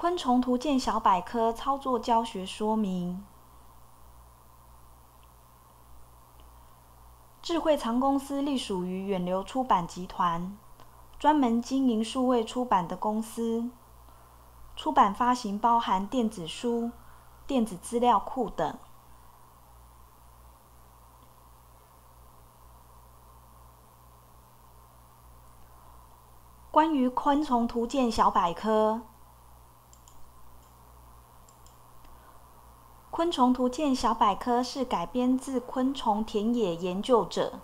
昆虫图鉴小百科操作教学说明。智慧藏公司隶属于远流出版集团，专门经营数位出版的公司。出版发行包含电子书、电子资料库等。关于昆虫图鉴小百科。昆虫图鉴小百科是改编自昆虫田野研究者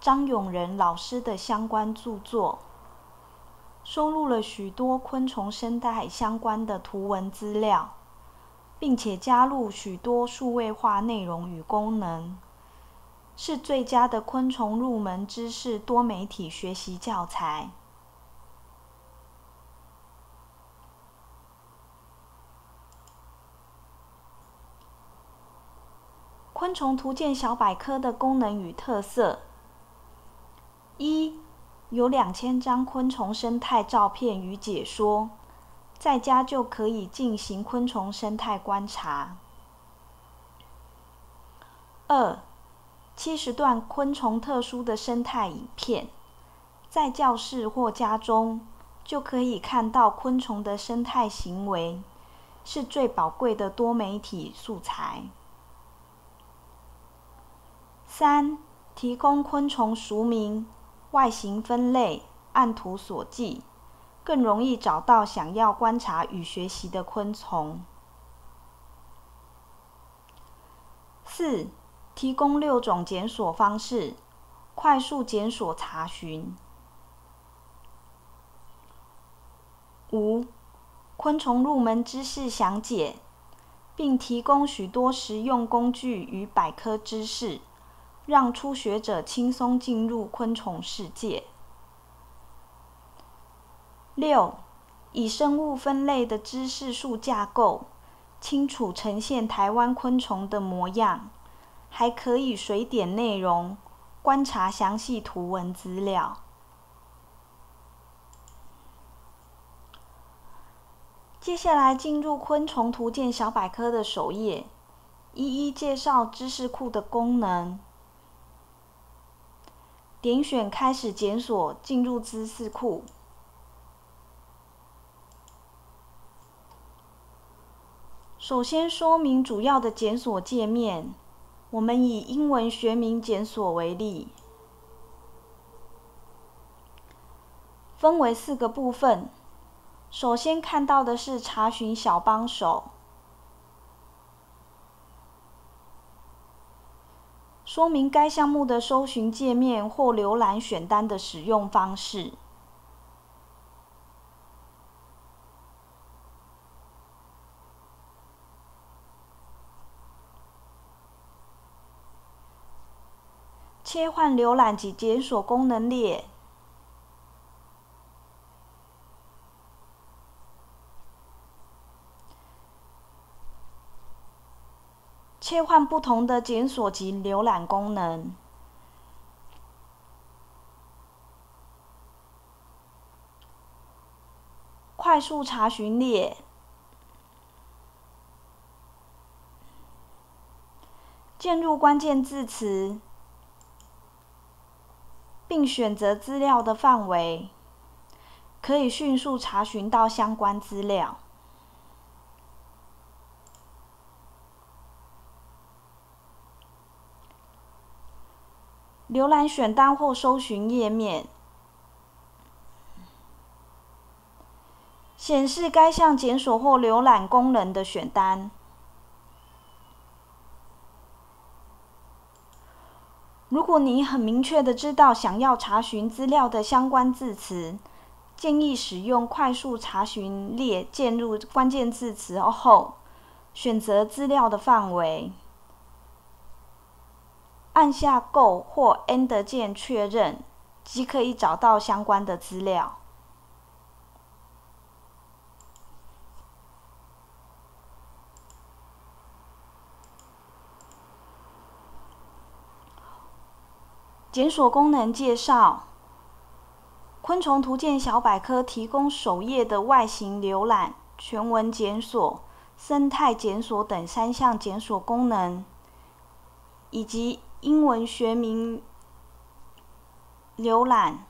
张永仁老师的相关著作，收录了许多昆虫生态相关的图文资料，并且加入许多数位化内容与功能，是最佳的昆虫入门知识多媒体学习教材。昆虫图鉴小百科的功能与特色：一、有两千张昆虫生态照片与解说，在家就可以进行昆虫生态观察；二、七十段昆虫特殊的生态影片，在教室或家中就可以看到昆虫的生态行为，是最宝贵的多媒体素材。三、提供昆虫俗名、外形分类、按图索骥，更容易找到想要观察与学习的昆虫。四、提供六种检索方式，快速检索查询。五、昆虫入门知识详解，并提供许多实用工具与百科知识。让初学者轻松进入昆虫世界。六，以生物分类的知识树架构，清楚呈现台湾昆虫的模样，还可以水点内容，观察详细图文资料。接下来进入昆虫图鉴小百科的首页，一一介绍知识库的功能。点选开始检索，进入知识库。首先说明主要的检索界面。我们以英文学名检索为例，分为四个部分。首先看到的是查询小帮手。说明该项目的搜寻界面或浏览选单的使用方式。切换浏览及检索功能列。切换不同的检索及浏览功能。快速查询列。键入关键字词，并选择资料的范围，可以迅速查询到相关资料。浏览选单或搜寻页面，显示该项检索或浏览功能的选单。如果你很明确的知道想要查询资料的相关字词，建议使用快速查询列，键入关键字词后，选择资料的范围。按下 Go 或 End 键确认，即可以找到相关的资料。检索功能介绍：昆虫图鉴小百科提供首页的外形浏览全文检索、生态检索等三项检索功能，以及英文学名浏览、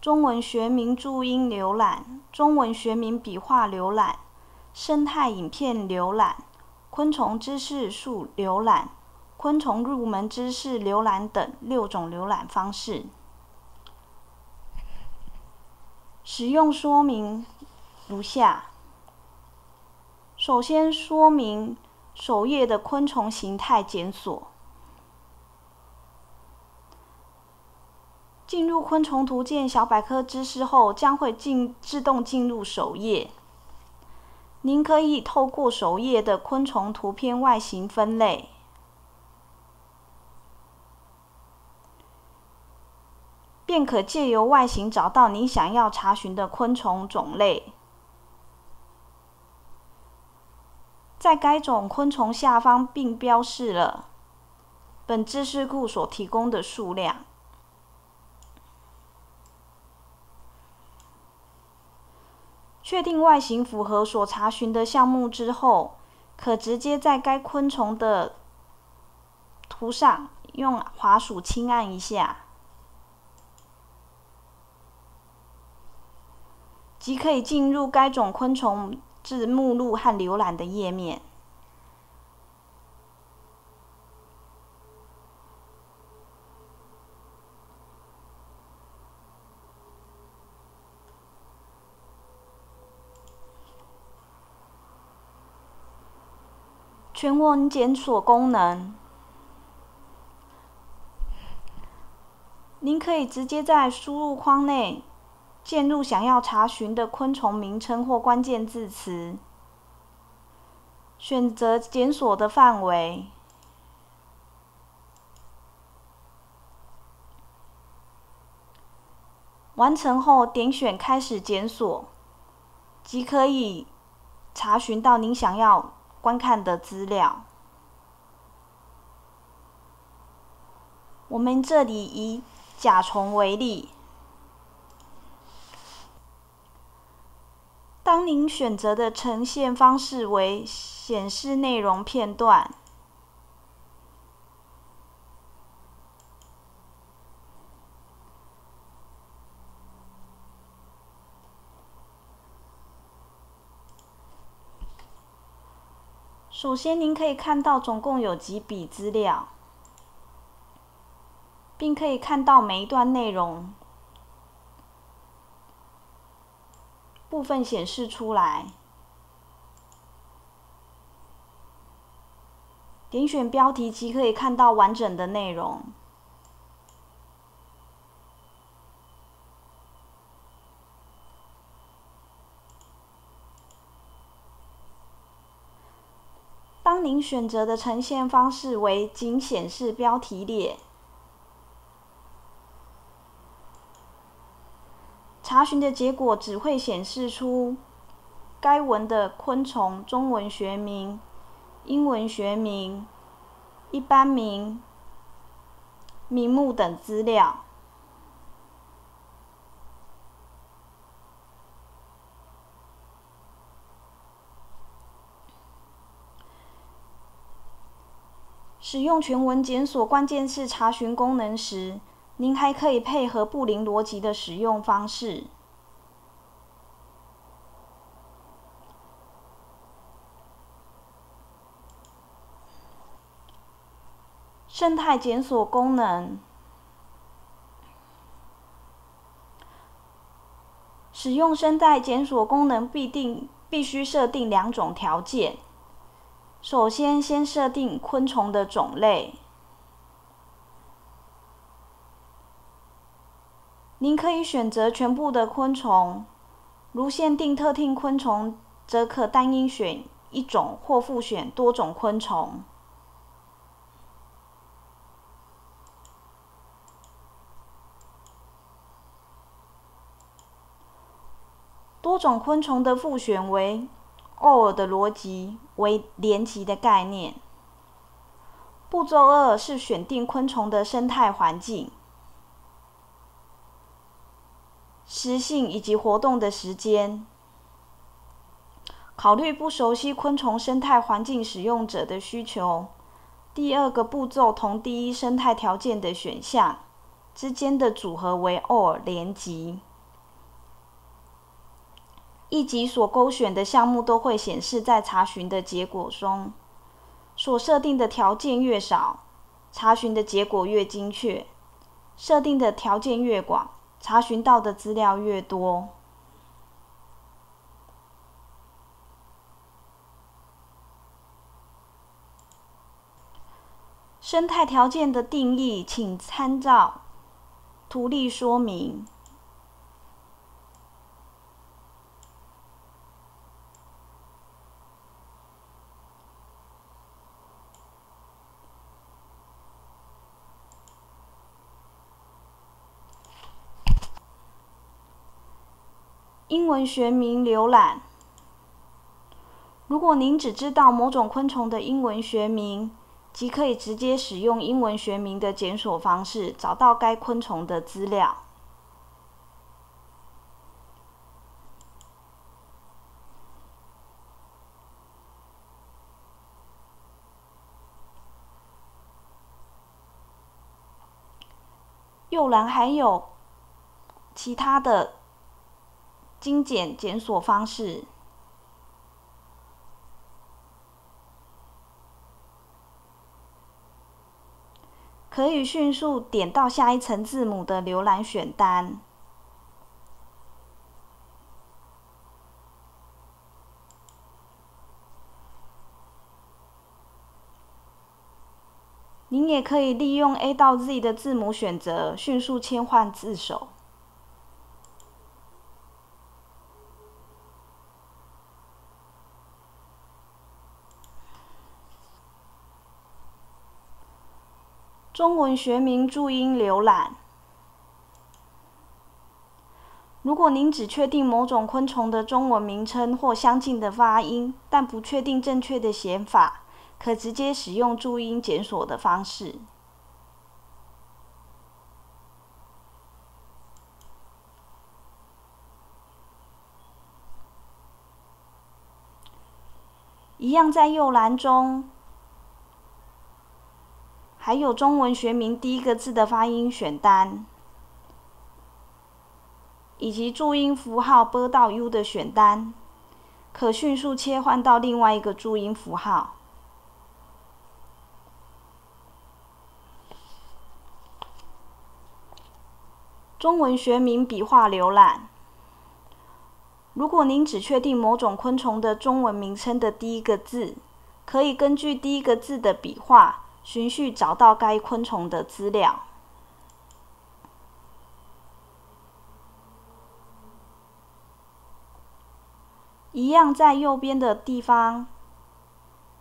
中文学名注音浏览、中文学名笔画浏览、生态影片浏览、昆虫知识树浏览、昆虫入门知识浏览等六种浏览方式。使用说明如下：首先说明首页的昆虫形态检索。进入昆虫图鉴小百科知识后，将会进自动进入首页。您可以透过首页的昆虫图片外形分类。便可借由外形找到你想要查询的昆虫种类。在该种昆虫下方并标示了本知识库所提供的数量。确定外形符合所查询的项目之后，可直接在该昆虫的图上用滑鼠轻按一下。即可以进入该种昆虫至目录和浏览的页面。全文检索功能，您可以直接在输入框内。键入想要查询的昆虫名称或关键字词，选择检索的范围，完成后点选开始检索，即可以查询到您想要观看的资料。我们这里以甲虫为例。当您选择的呈现方式为显示内容片段，首先您可以看到总共有几笔资料，并可以看到每一段内容。部分显示出来，点选标题即可以看到完整的内容。您选择的呈现方式为仅显示标题列。查询的结果只会显示出该文的昆虫中文学名、英文学名、一般名、名目等资料。使用全文检索关键字查询功能时。您还可以配合布林逻辑的使用方式。生态检索功能，使用生态检索功能必定必须设定两种条件。首先，先设定昆虫的种类。您可以选择全部的昆虫，如限定特定昆虫，则可单一选一种或复选多种昆虫。多种昆虫的复选为 OR 的逻辑，为连级的概念。步骤二是选定昆虫的生态环境。食性以及活动的时间。考虑不熟悉昆虫生态环境使用者的需求。第二个步骤同第一生态条件的选项之间的组合为 OR 连级。一级所勾选的项目都会显示在查询的结果中。所设定的条件越少，查询的结果越精确；设定的条件越广，查询到的资料越多。生态条件的定义，请参照图例说明。英文学名浏览。如果您只知道某种昆虫的英文学名，即可以直接使用英文学名的检索方式找到该昆虫的资料。右栏还有其他的。精简检索方式，可以迅速点到下一层字母的浏览选单。您也可以利用 A 到 Z 的字母选择，迅速切换字首。中文学名注音浏览。如果您只确定某种昆虫的中文名称或相近的发音，但不确定正确的写法，可直接使用注音检索的方式。一样在右栏中。还有中文学名第一个字的发音选单，以及注音符号波到 “u” 的选单，可迅速切换到另外一个注音符号。中文学名笔画浏览。如果您只确定某种昆虫的中文名称的第一个字，可以根据第一个字的笔画。循序找到该昆虫的资料。一样在右边的地方，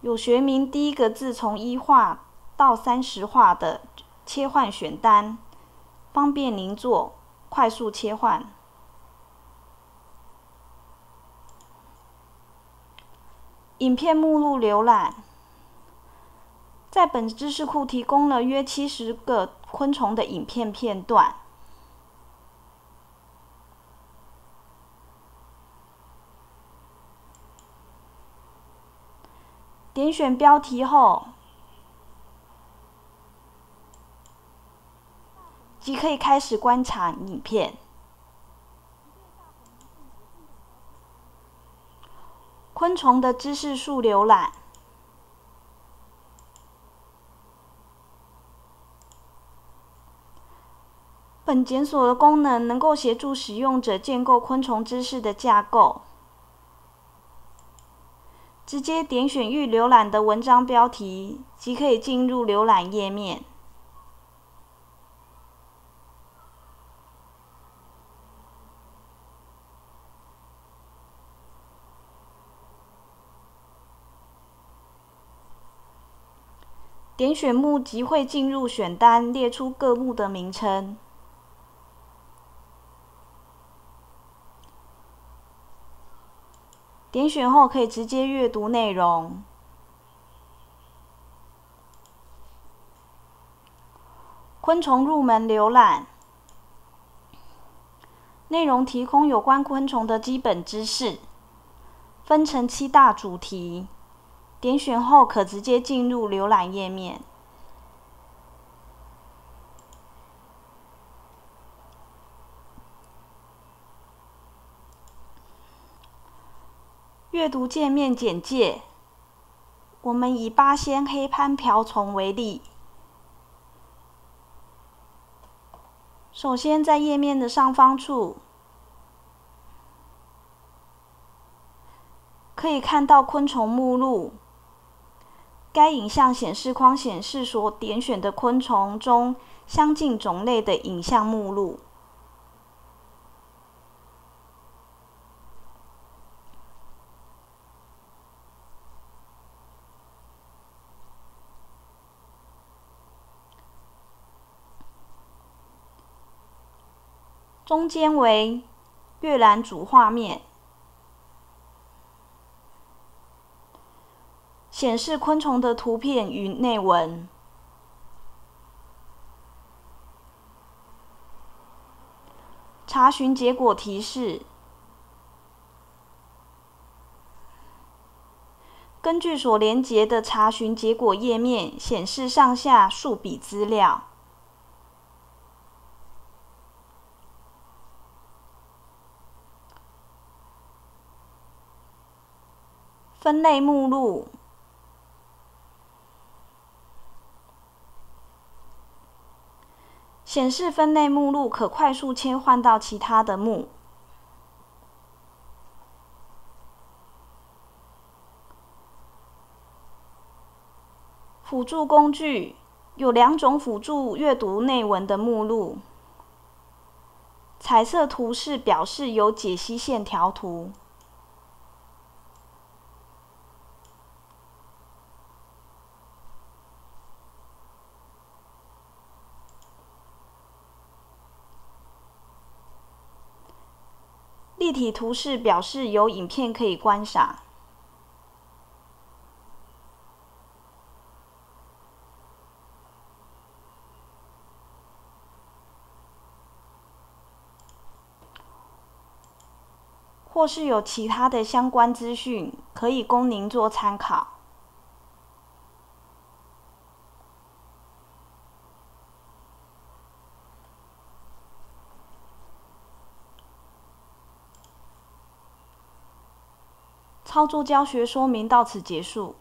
有学名第一个字从一画到三十画的切换选单，方便您做快速切换。影片目录浏览。在本知识库提供了约七十个昆虫的影片片段。点选标题后，即可以开始观察影片。昆虫的知识树浏览。本检索的功能能够协助使用者建构昆虫知识的架构。直接点选欲浏览的文章标题，即可以进入浏览页面。点选目即会进入选单，列出各目的名称。点选后可以直接阅读内容。昆虫入门浏览，内容提供有关昆虫的基本知识，分成七大主题，点选后可直接进入浏览页面。阅读界面简介。我们以八仙黑攀瓢虫为例。首先，在页面的上方处，可以看到昆虫目录。该影像显示框显示所点选的昆虫中相近种类的影像目录。中间为阅览主画面，显示昆虫的图片与内文。查询结果提示：根据所连接的查询结果页面，显示上下数笔资料。分类目录显示分类目录，可快速切换到其他的目。辅助工具有两种辅助阅读内文的目录。彩色图示表示有解析线条图。立体图示表示有影片可以观赏。或是有其他的相关资讯，可以供您做参考。操作教学说明到此结束。